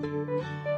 Música